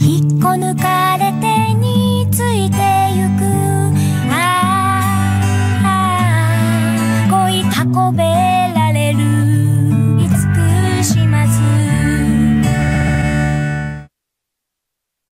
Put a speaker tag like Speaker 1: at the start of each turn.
Speaker 1: 引っこ抜かれて